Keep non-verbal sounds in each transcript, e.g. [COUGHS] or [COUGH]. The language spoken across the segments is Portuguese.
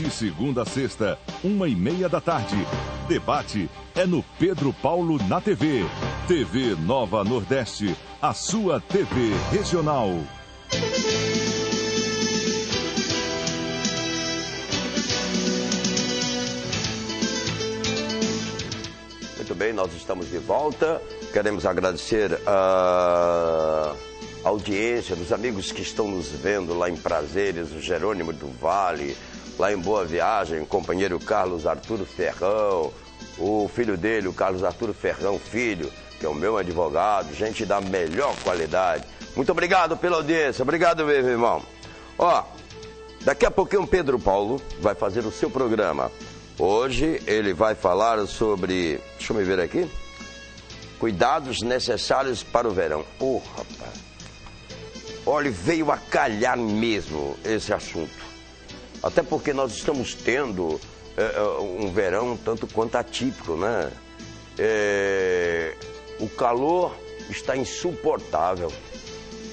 De segunda a sexta, uma e meia da tarde. Debate é no Pedro Paulo na TV. TV Nova Nordeste, a sua TV regional. Muito bem, nós estamos de volta. Queremos agradecer a audiência dos amigos que estão nos vendo lá em Prazeres, o Jerônimo do Vale, lá em Boa Viagem, o companheiro Carlos Arturo Ferrão, o filho dele, o Carlos Arturo Ferrão Filho, que é o meu advogado, gente da melhor qualidade. Muito obrigado pela audiência, obrigado mesmo, irmão. Ó, daqui a pouquinho o Pedro Paulo vai fazer o seu programa. Hoje ele vai falar sobre, deixa eu me ver aqui, cuidados necessários para o verão. Ô, oh, rapaz, olha, veio a calhar mesmo esse assunto. Até porque nós estamos tendo é, um verão tanto quanto atípico, né? É, o calor está insuportável.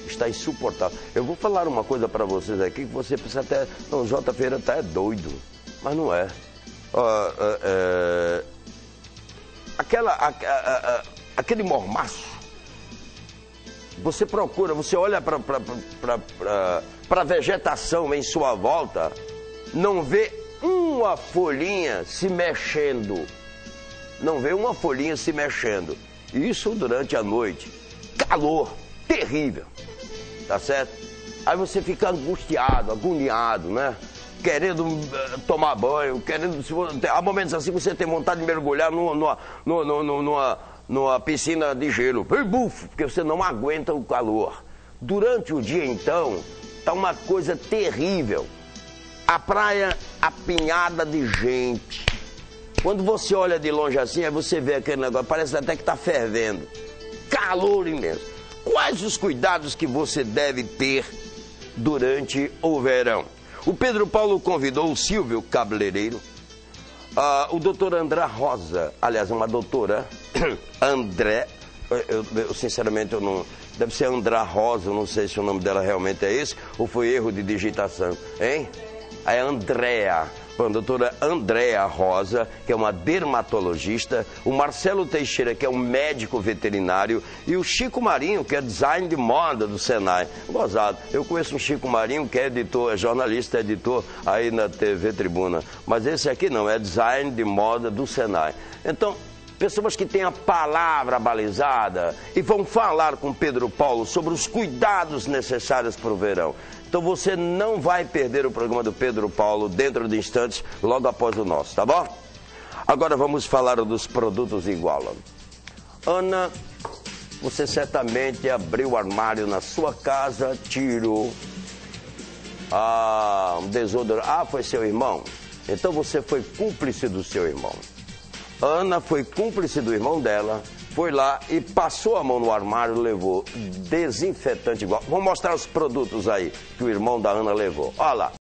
Está insuportável. Eu vou falar uma coisa para vocês aqui que você precisa até. Não, o J. Feira tá é doido. Mas não é. Uh, aquela, aquele mormaço, você procura, você olha para a vegetação em sua volta, não vê uma folhinha se mexendo. Não vê uma folhinha se mexendo. Isso durante a noite. Calor terrível. Tá certo? Aí você fica angustiado, agoniado, né? querendo uh, tomar banho, querendo. Há momentos assim que você tem vontade de mergulhar numa, numa, numa, numa, numa piscina de gelo. Bufo, porque você não aguenta o calor. Durante o dia, então, tá uma coisa terrível. A praia apinhada de gente. Quando você olha de longe assim, aí você vê aquele negócio, parece até que está fervendo. Calor imenso. Quais os cuidados que você deve ter durante o verão? O Pedro Paulo convidou o Silvio Cabeleireiro, uh, o doutor André Rosa, aliás, uma doutora, [COUGHS] André, eu, eu, sinceramente eu não. Deve ser André Rosa, não sei se o nome dela realmente é esse, ou foi erro de digitação, hein? É Andréa a doutora Andréa Rosa, que é uma dermatologista, o Marcelo Teixeira, que é um médico veterinário, e o Chico Marinho, que é design de moda do Senai. Gozado. Eu conheço um Chico Marinho, que é editor, é jornalista, é editor aí na TV Tribuna. Mas esse aqui não, é design de moda do Senai. Então, pessoas que têm a palavra balizada e vão falar com Pedro Paulo sobre os cuidados necessários para o verão. Então você não vai perder o programa do Pedro Paulo dentro de instantes, logo após o nosso, tá bom? Agora vamos falar dos produtos igual. Ana, você certamente abriu o armário na sua casa, tirou ah, um desodorante. Ah, foi seu irmão? Então você foi cúmplice do seu irmão. Ana foi cúmplice do irmão dela foi lá e passou a mão no armário, levou desinfetante igual. Vou mostrar os produtos aí que o irmão da Ana levou. Olha lá.